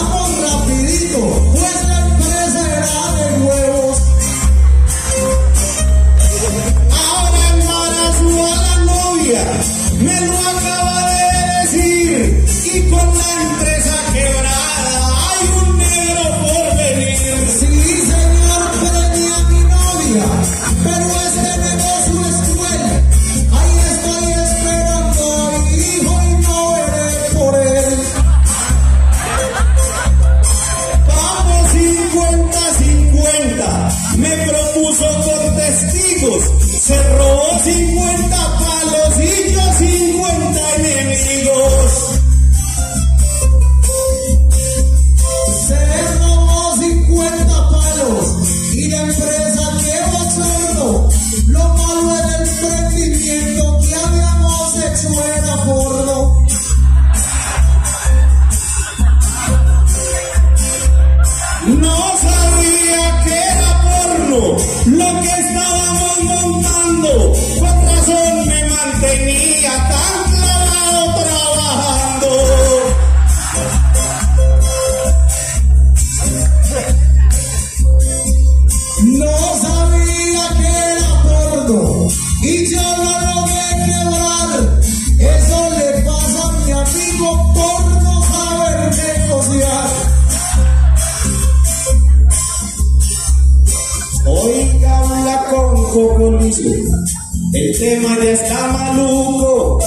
Vamos rapidito. por testigos, se robó 50 palos y yo 50 enemigos. Se robó 50 palos y la empresa quedó sordo. Lo malo era el emprendimiento que habíamos hecho era porno. No. estábamos montando, con razón me mantenía tan clavado trabajando. No sabía que era gordo y yo no logré quebrar. Eso le pasa a mi amigo porno. El tema ya está maluco,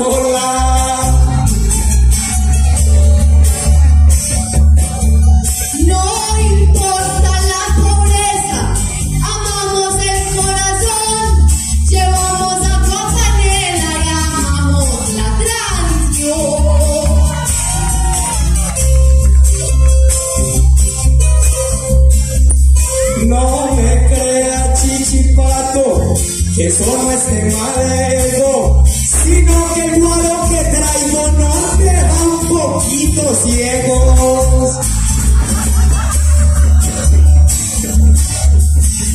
amor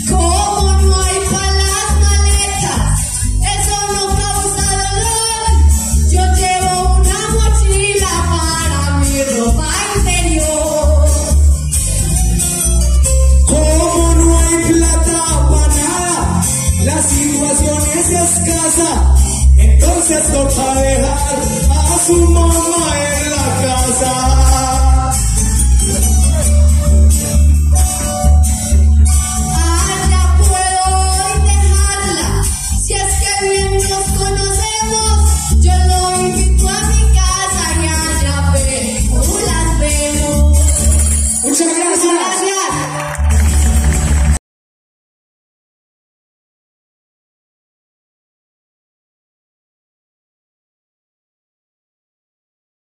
Como no hay palas maletas, eso no causa dolor. Yo llevo una mochila para mi ropa interior. Como no hay plata para nada, la situación es escasa. Entonces toca dejar a su mamá.